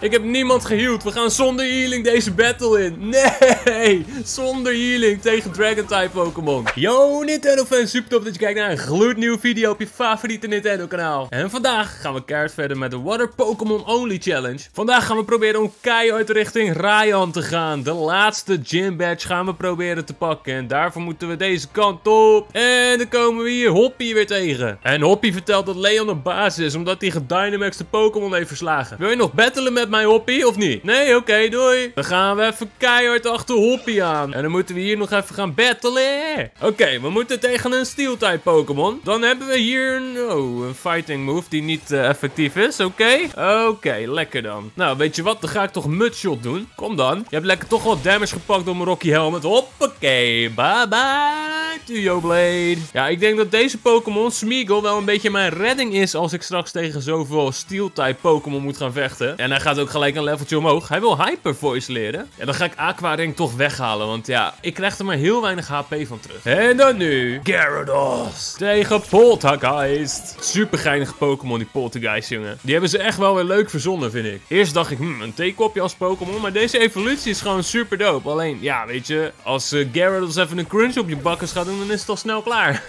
Ik heb niemand geheeld. We gaan zonder healing deze battle in. Nee, zonder healing tegen Dragon-type Pokémon. Yo, Nintendo fans, super top dat je kijkt naar een gloednieuwe video op je favoriete Nintendo kanaal. En vandaag gaan we keihard verder met de Water Pokémon Only Challenge. Vandaag gaan we proberen om keihard richting Ryan te gaan. De laatste gym badge gaan we proberen te pakken. En daarvoor moeten we deze kant op. En dan komen we hier Hoppy weer tegen. En Hoppy vertelt dat Leon op basis is, omdat hij gedynamax de Pokémon heeft verslagen. Je nog battelen met mij, Hoppy, of niet? Nee, oké, doei. Dan gaan we even keihard achter Hoppy aan. En dan moeten we hier nog even gaan battlen. Oké, we moeten tegen een Steel-type Pokémon. Dan hebben we hier een, oh, een fighting move die niet uh, effectief is, oké? Oké, lekker dan. Nou, weet je wat? Dan ga ik toch Mudshot doen. Kom dan. Je hebt lekker toch wat damage gepakt door mijn Rocky Helmet. Hoppakee, bye bye, Tuyo Blade. Ja, ik denk dat deze Pokémon, Smeagol, wel een beetje mijn redding is als ik straks tegen zoveel Steel-type Pokémon moet gaan vechten. En hij gaat ook gelijk een leveltje omhoog. Hij wil Hyper Voice leren. En dan ga ik Aqua Ring toch weghalen, want ja, ik krijg er maar heel weinig HP van terug. En dan nu, Gyarados tegen Poltergeist. Super geinige Pokémon, die Poltergeist, jongen. Die hebben ze echt wel weer leuk verzonnen, vind ik. Eerst dacht ik, hmm, een theekopje als Pokémon, maar deze evolutie is gewoon super dope. Alleen, ja, weet je, als uh, Gyarados even een crunch op je bakkers gaat doen, dan is het al snel klaar.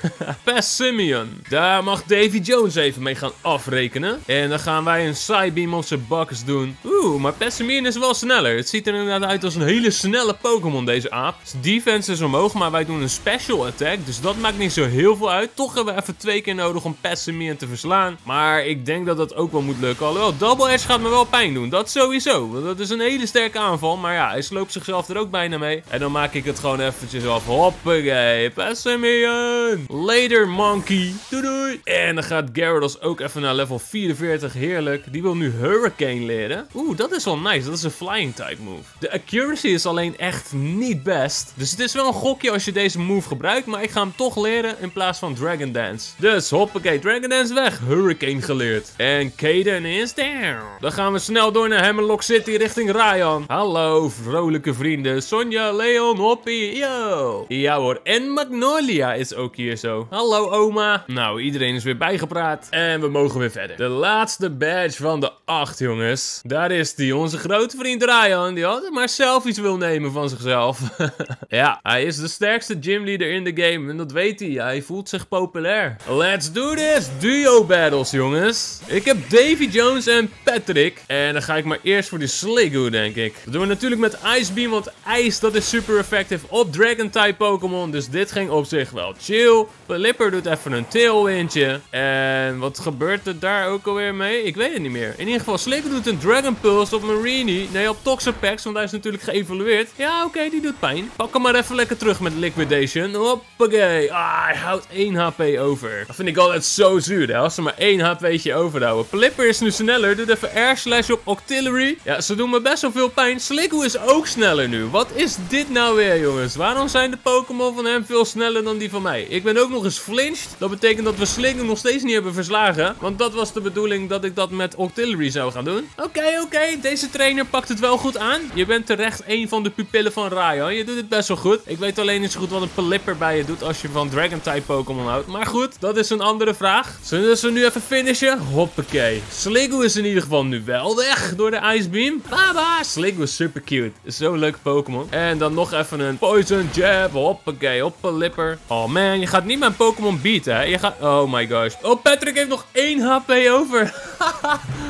Simeon. Daar mag Davy Jones even mee gaan afrekenen. En dan gaan wij een Psybeam op zijn bakkers doen. Oeh, maar Pessimian is wel sneller. Het ziet er inderdaad uit als een hele snelle Pokémon, deze aap. Zijn defense is omhoog, maar wij doen een special attack. Dus dat maakt niet zo heel veel uit. Toch hebben we even twee keer nodig om Pessimian te verslaan. Maar ik denk dat dat ook wel moet lukken. Alhoewel, Double Edge gaat me wel pijn doen. Dat sowieso. Want dat is een hele sterke aanval. Maar ja, hij sloopt zichzelf er ook bijna mee. En dan maak ik het gewoon eventjes af. Hoppakee, Pessimian. Later, monkey. Doei doei. En dan gaat Gyarados ook even naar level 44. Heerlijk. Die wil nu Hurricane leren. Oeh, dat is wel nice. Dat is een flying type move. De accuracy is alleen echt niet best. Dus het is wel een gokje als je deze move gebruikt. Maar ik ga hem toch leren in plaats van Dragon Dance. Dus hoppakee, Dragon Dance weg. Hurricane geleerd. En Kaden is down. Dan gaan we snel door naar Hammerlock City richting Ryan. Hallo, vrolijke vrienden. Sonja, Leon, Hoppy, yo. Ja hoor, en Magnolia is ook hier zo. Hallo oma. Nou, iedereen is weer bijgepraat. En we mogen weer verder. De laatste badge van de acht, jongens. Daar is die, onze grote vriend Ryan. Die altijd maar selfies wil nemen van zichzelf. ja, hij is de sterkste gymleader in de game. En dat weet hij. Hij voelt zich populair. Let's do this. Duo battles, jongens. Ik heb Davy Jones en Patrick. En dan ga ik maar eerst voor die Sliggoo, denk ik. Dat doen we natuurlijk met Ice Beam. Want ijs, dat is super effectief op Dragon-type Pokémon. Dus dit ging op zich wel chill. Pelipper doet even een tailwindje. En wat gebeurt er daar ook alweer mee? Ik weet het niet meer. In ieder geval, Sliggoo doet een Dragon Pulse op Marini. Nee, op Toxapex, want hij is natuurlijk geëvolueerd. Ja, oké, die doet pijn. Pak hem maar even lekker terug met Liquidation. Hoppakee. Ah, hij houdt 1 HP over. Dat vind ik altijd zo zuur, hè. Als ze maar 1 HP'tje overhouden. Pelipper is nu sneller. Doet even R slash op Octillery. Ja, ze doen me best wel veel pijn. Sliggoo is ook sneller nu. Wat is dit nou weer, jongens? Waarom zijn de Pokémon van hem veel sneller dan die van mij? Ik ben ook nog eens flinched. Dat betekent dat we Sliggoo nog steeds niet hebben verslagen. Want dat was de bedoeling dat ik dat met Octillery zou gaan doen. Oké, oké. Deze trainer pakt het wel goed aan. Je bent terecht een van de pupillen van Ryan. Je doet het best wel goed. Ik weet alleen niet zo goed wat een Pelipper bij je doet als je van Dragon-type Pokémon houdt. Maar goed, dat is een andere vraag. Zullen we nu even finishen? Hoppakee. Sliggoo is in ieder geval nu wel weg door de Ice Beam. Baba! Sliggoo is super cute. Zo'n leuke Pokémon. En dan nog even een Poison Jab. Hoppakee, op Pelipper. Oh man, je gaat niet mijn Pokémon beaten, hè? Je gaat... Oh my gosh. Oh, Patrick heeft nog 1 HP over.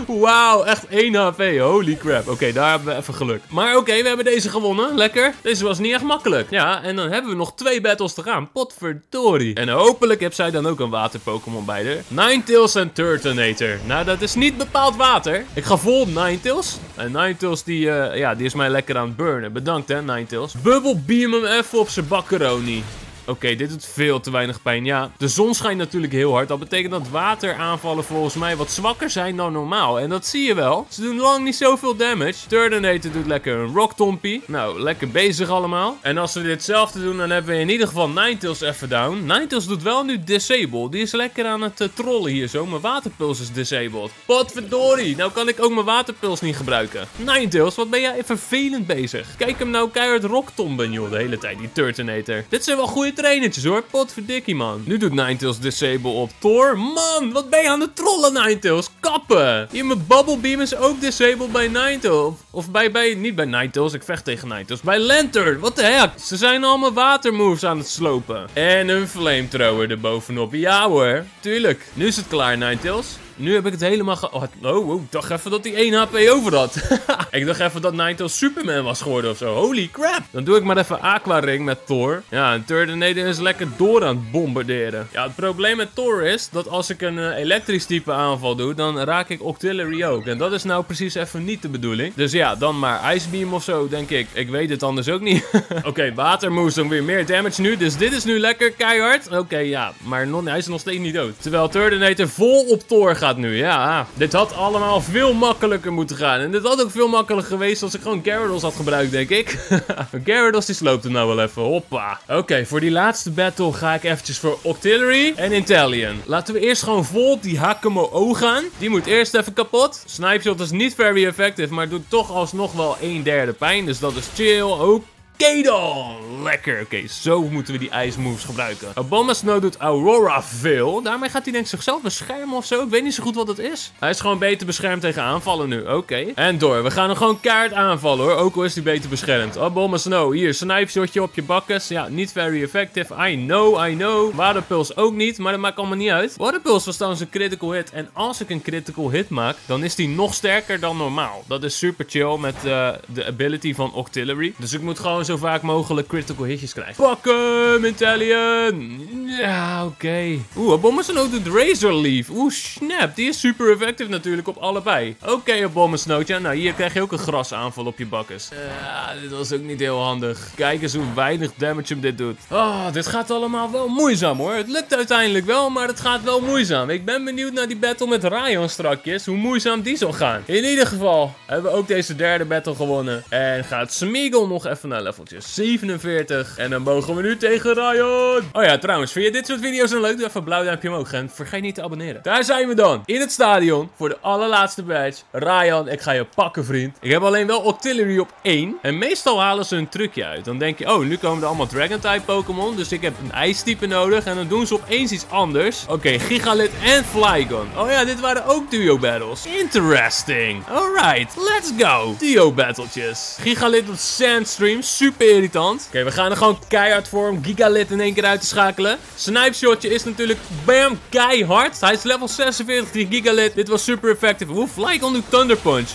Wauw, echt 1 HP. Holy crap. Oké, daar hebben we even geluk. Maar oké, we hebben deze gewonnen. Lekker. Deze was niet echt makkelijk. Ja, en dan hebben we nog twee battles te gaan. Potverdorie. En hopelijk heeft zij dan ook een water Pokémon bij haar. Ninetales en Turtonator. Nou, dat is niet bepaald water. Ik ga vol op Ninetales. En Ninetales, die, uh, ja, die is mij lekker aan het burnen. Bedankt hè, Ninetales. Bubble beam hem even op zijn bakkeroni. Oké, dit doet veel te weinig pijn. Ja, de zon schijnt natuurlijk heel hard. Dat betekent dat wateraanvallen volgens mij wat zwakker zijn dan normaal. En dat zie je wel. Ze doen lang niet zoveel damage. Turtonator doet lekker een Rock Tompy. Nou, lekker bezig allemaal. En als we ditzelfde doen, dan hebben we in ieder geval Ninetales even down. Ninetales doet wel nu Disable. Die is lekker aan het uh, trollen hier zo. Mijn waterpuls is disabled. Potverdorie. Nou kan ik ook mijn waterpuls niet gebruiken. Ninetales, wat ben jij vervelend bezig. Kijk hem nou keihard Rock Tomben, joh, de hele tijd. Die Turtonator. Dit zijn wel goede trainertjes hoor. Potverdikkie man. Nu doet Ninetales disable op Thor. Man, wat ben je aan het trollen Ninetales? Kappen. Hier, mijn Bubble Beam is ook disabled bij Ninetales. Of bij, bij, niet bij Ninetales, ik vecht tegen Ninetales. Bij Lantern, wat de heck? Ze zijn allemaal watermoves aan het slopen. En een flamethrower erbovenop. Ja hoor, tuurlijk. Nu is het klaar Ninetales. Nu heb ik het helemaal ge... Oh, oh, oh, ik dacht even dat hij 1 HP over had. ik dacht even dat Ninetales Superman was geworden of zo. Holy crap. Dan doe ik maar even Aqua Ring met Thor. Ja, en Turtonator is lekker door aan het bombarderen. Ja, het probleem met Thor is dat als ik een uh, elektrisch type aanval doe, dan raak ik Octillery ook. En dat is nou precies even niet de bedoeling. Dus ja, dan maar Ice Beam of zo, denk ik. Ik weet het anders ook niet. Oké, okay, water moest dan weer meer damage nu. Dus dit is nu lekker keihard. Oké, ja. Maar non, hij is nog steeds niet dood. Terwijl Turtonator vol op Thor gaat nu. Ja, dit had allemaal veel makkelijker moeten gaan. En dit had ook veel makkelijker geweest als ik gewoon Gyarados had gebruikt, denk ik. Gyarados die sloopt hem nou wel even. Hoppa. Oké, voor die laatste battle ga ik eventjes voor Octillery en Intellion. Laten we eerst gewoon vol die Hakamo gaan. Die moet eerst even kapot. Snipe Shot is niet very effective, maar doet toch alsnog wel een derde pijn. Dus dat is chill. Ook Oké lekker. Oké, zo moeten we die ijsmoves gebruiken. Obama Snow doet Aurora veel. Daarmee gaat hij denk ik zichzelf beschermen of zo. Ik weet niet zo goed wat het is. Hij is gewoon beter beschermd tegen aanvallen nu. Oké. En door. We gaan hem gewoon kaart aanvallen hoor. Ook al is hij beter beschermd. Obama Snow. Hier, snipe op je bakkes. Ja, niet very effective. I know, I know. Waterpuls ook niet, maar dat maakt allemaal niet uit. Waterpuls was trouwens een critical hit. En als ik een critical hit maak, dan is die nog sterker dan normaal. Dat is super chill met uh, de ability van Octillery. Dus ik moet gewoon zo vaak mogelijk critical hitjes krijgen. Pak hem, Intellion! Ja, oké. Okay. Oeh, Abomasnow doet Razor Leaf. Oeh, snap. Die is super effectief natuurlijk op allebei. Oké, okay, Abomasnowtje. Nou, hier krijg je ook een grasaanval op je bakkes. Ja, dit was ook niet heel handig. Kijk eens hoe weinig damage hem dit doet. Oh, dit gaat allemaal wel moeizaam hoor. Het lukt uiteindelijk wel, maar het gaat wel moeizaam. Ik ben benieuwd naar die battle met Ryan strakjes. Hoe moeizaam die zal gaan. In ieder geval hebben we ook deze derde battle gewonnen. En gaat Smeagol nog even naar level 47. En dan mogen we nu tegen Ryan. Oh ja, trouwens, vind je dit soort video's dan leuk? Doe even een blauw duimpje omhoog. En vergeet niet te abonneren. Daar zijn we dan. In het stadion. Voor de allerlaatste badge. Ryan, ik ga je pakken, vriend. Ik heb alleen wel Octillery op 1. En meestal halen ze een trucje uit. Dan denk je, oh, nu komen er allemaal Dragon-type Pokémon. Dus ik heb een ijstype nodig. En dan doen ze opeens iets anders. Oké, okay, Gigalith en Flygon. Oh ja, dit waren ook duo battles. Interesting. Alright, let's go. Duo battletjes. Gigalith op Sandstream. Super irritant. Oké, we gaan er gewoon keihard voor om Gigalith in één keer uit te schakelen. Snipe shotje is natuurlijk bam, keihard. Hij is level 46, die Gigalith. Dit was super effectief. Oeh, Flygon doet Thunder Punch.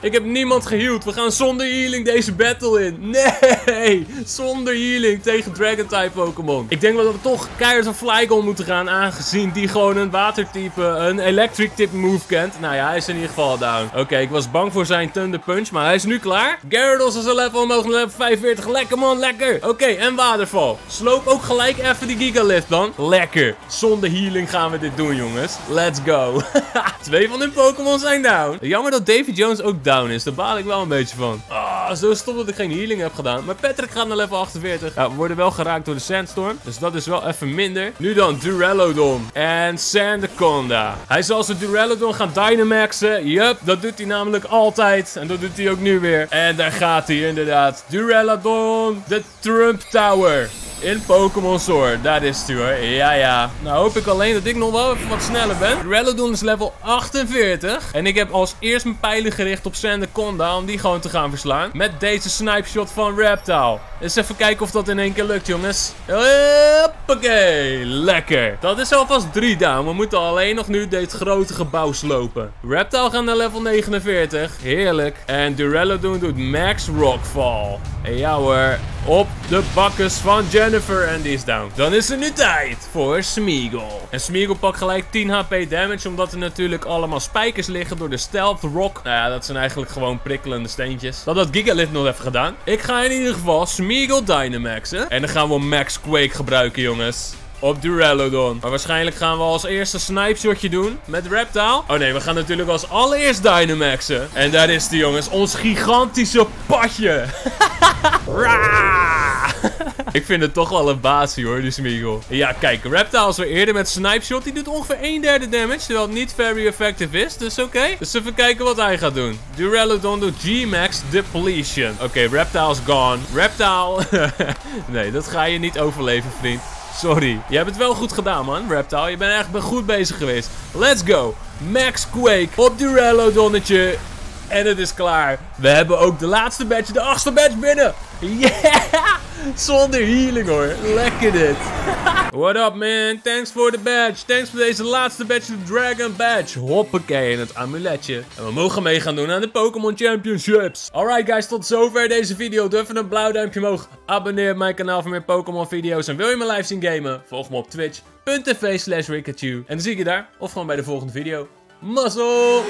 Ik heb niemand geheeld. We gaan zonder healing deze battle in. Nee, zonder healing tegen Dragon-type Pokémon. Ik denk dat we toch keihard van Flygon moeten gaan, aangezien die gewoon een watertype, een electric type move kent. Nou ja, hij is in ieder geval down. Oké, ik was bang voor zijn Thunder Punch, maar hij is nu klaar. Gyarados is een level omhoog naar 45. Lekker man, lekker. Oké, en waterval. Sloop ook gelijk even die Gigalift dan. Lekker. Zonder healing gaan we dit doen, jongens. Let's go. Twee van hun Pokémon zijn down. Jammer dat Davy Jones ook down is. Daar baal ik wel een beetje van. Ah, zo stom dat ik geen healing heb gedaan. Maar Patrick gaat naar level 48. Ja, we worden wel geraakt door de Sandstorm. Dus dat is wel even minder. Nu dan Duraludon. En Sandaconda. Hij zal zijn Duraludon gaan Dynamaxen. Yup, dat doet hij namelijk altijd. En dat doet hij ook nu weer. En daar gaat hij inderdaad. Duraludon. the Trump Tower in Pokémon Sword. Daar is het hoor. Ja, ja. Nou hoop ik alleen dat ik nog wel even wat sneller ben. Reladon is level 48. En ik heb als eerst mijn pijlen gericht op Sandaconda om die gewoon te gaan verslaan. Met deze snipe shot van Reptile. Eens even kijken of dat in één keer lukt, jongens. Hoppakee. Lekker. Dat is alvast 3 down. We moeten alleen nog nu dit grote gebouw slopen. Reptile gaat naar level 49. Heerlijk. En Duraludon doet max rockfall. Ja hoor. Op de bakkes van Jennifer. En die is down. Dan is er nu tijd voor Smeagol. En Smeagol pakt gelijk 10 HP damage. Omdat er natuurlijk allemaal spijkers liggen door de Stealth Rock. Nou ja, dat zijn eigenlijk gewoon prikkelende steentjes. Dat had Gigalith nog even gedaan. Ik ga in ieder geval Smeagol Dynamaxen. En dan gaan we Max Quake gebruiken, jongens op Duraludon. Maar waarschijnlijk gaan we als eerste snipe shotje doen met Reptile. Oh nee, we gaan natuurlijk als allereerst Dynamaxen. En daar is die jongens, ons gigantische padje. Ik vind het toch wel een basie hoor, die Smeagol. Ja, kijk, Reptile is weer eerder met Snipe Shot. Die doet ongeveer 1 derde damage, terwijl het niet very effective is. Dus oké. Dus even kijken wat hij gaat doen. Duraludon doet G-Max Depletion. Oké, Reptile is gone. Reptile... nee, dat ga je niet overleven, vriend. Sorry. Je hebt het wel goed gedaan, man, Reptile. Je bent echt goed bezig geweest. Let's go. Max Quake op Duraludonnetje. En het is klaar. We hebben ook de laatste badge, de achtste badge binnen. Yeah! Zonder healing hoor. Lekker dit. What up man? Thanks voor de badge. Thanks voor deze laatste badge, de Dragon Badge. Hoppakee, en het amuletje. En we mogen mee gaan doen aan de Pokémon Championships. Alright guys, tot zover deze video. Doe even een blauw duimpje omhoog. Abonneer op mijn kanaal voor meer Pokémon video's. En wil je me live zien gamen? Volg me op twitch.tv slash En dan zie ik je daar. Of gewoon bij de volgende video. Mazzel!